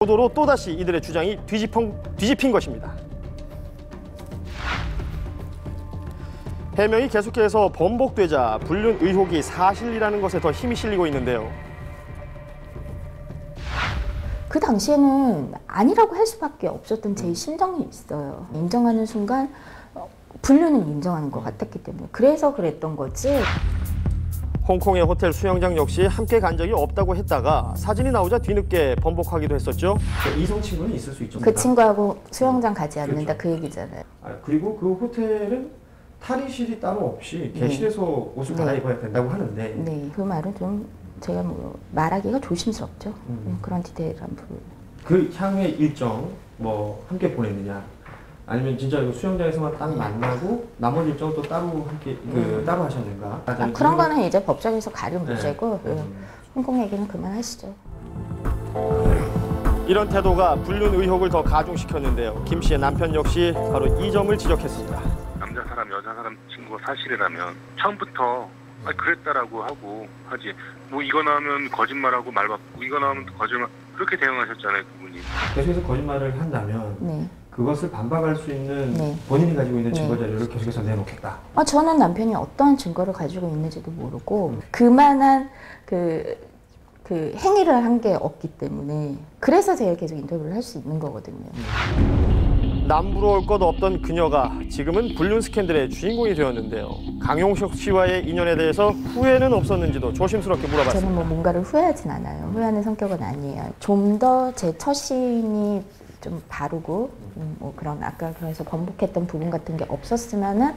보도로 또다시 이들의 주장이 뒤집힌, 뒤집힌 것입니다. 해명이 계속해서 번복되자 불륜 의혹이 사실이라는 것에 더 힘이 실리고 있는데요. 그 당시에는 아니라고 할 수밖에 없었던 제 심정이 있어요. 인정하는 순간 어, 불륜은 인정하는 것 같았기 때문에 그래서 그랬던 거지. 홍콩의 호텔 수영장 역시 함께 간 적이 없다고 했다가 사진이 나오자 뒤늦게 번복하기도 했었죠. 이성 친구는 있을 수 있죠. 그 친구하고 수영장 가지 않는다 그 얘기잖아요. 아, 그리고 그 호텔은 탈의실이 따로 없이 객실에서 옷을 네. 갈아입어야 된다고 하는데 네, 그 말은 좀 제가 뭐 말하기가 조심스럽죠. 음. 음, 그런 디테일한 부분. 그 향후의 일정 뭐 함께 보냈느냐 아니면 진짜 이거 수영장에서만 딱 만나고 나머지 일정 또 따로 함께 그 따로 하셨는가? 아, 그런 거는 이제 법정에서 가릴 문제고 네. 음, 홍콩 얘기는 그만하시죠. 이런 태도가 불륜 의혹을 더 가중시켰는데요. 김 씨의 남편 역시 바로 이 점을 지적했습니다. 남자 사람 여자 사람 친구가 사실이라면 처음부터 아 그랬다라고 하고 하지 뭐 이거 나오면 거짓말하고 말 바꾸고 이거 나오면 또 거짓말 그렇게 대응하셨잖아요 그분이 계속해서 거짓말을 한다면 네. 그것을 반박할 수 있는 네. 본인이 가지고 있는 네. 증거 자료를 계속해서 내놓겠다. 아, 저는 남편이 어떠한 증거를 가지고 있는지도 모르고 그만한 그, 그 행위를 한 게 없기 때문에 그래서 제가 계속 인터뷰를 할 수 있는 거거든요. 남부러울 것 없던 그녀가 지금은 불륜 스캔들의 주인공이 되었는데요. 강용석 씨와의 인연에 대해서 후회는 없었는지도 조심스럽게 물어봤습니다. 저는 뭐 뭔가를 후회하진 않아요. 후회하는 성격은 아니에요. 좀 더제 처신이 좀 바르고 음, 뭐 그런 아까 그래서 번복했던 부분 같은 게 없었으면은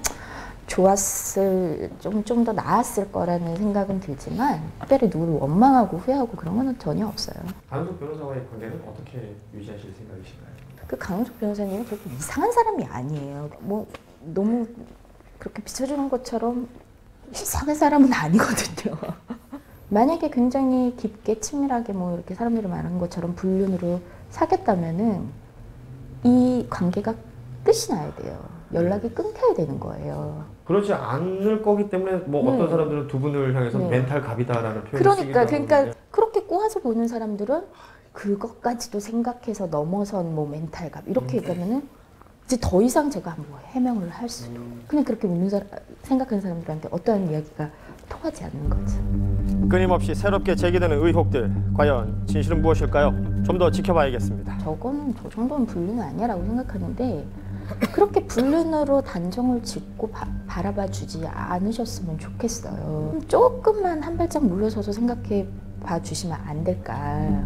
좋았을 좀 좀 더 나았을 거라는 생각은 들지만 특별히 누구를 원망하고 후회하고 그런 거는 전혀 없어요. 강용석 변호사와의 관계는 어떻게 유지하실 생각이신가요? 그 강은숙 변호사님은 그렇게 이상한 사람이 아니에요. 뭐 너무 그렇게 비춰주는 것처럼 이상한 사람은 아니거든요. 만약에 굉장히 깊게 친밀하게 뭐 이렇게 사람들이 말하는 것처럼 불륜으로 사귀었다면은 이 관계가 끝이 나야 돼요. 연락이 끊겨야 되는 거예요. 그렇지 않을 거기 때문에 뭐 네. 어떤 사람들은 두 분을 향해서 네. 멘탈 갑이다라는 표현을 그러니까 그러니까 하거든요. 그렇게 꼬아서 보는 사람들은 그것까지도 생각해서 넘어선 뭐 멘탈 갑 이렇게 얘기하면은 이제 더 이상 제가 뭐 해명을 할 수도 그냥 그렇게 묻는 사람 생각하는 사람들한테 어떠한 이야기가 통하지 않는 거죠. 끊임없이 새롭게 제기되는 의혹들 과연 진실은 무엇일까요? 좀 더 지켜봐야겠습니다. 저거는 저 정도는 불륜은 아니야라고 생각하는데 그렇게 불륜으로 단정을 짓고 바, 바라봐 주지 않으셨으면 좋겠어요. 조금만 한 발짝 물러서서 생각해 봐 주시면 안 될까.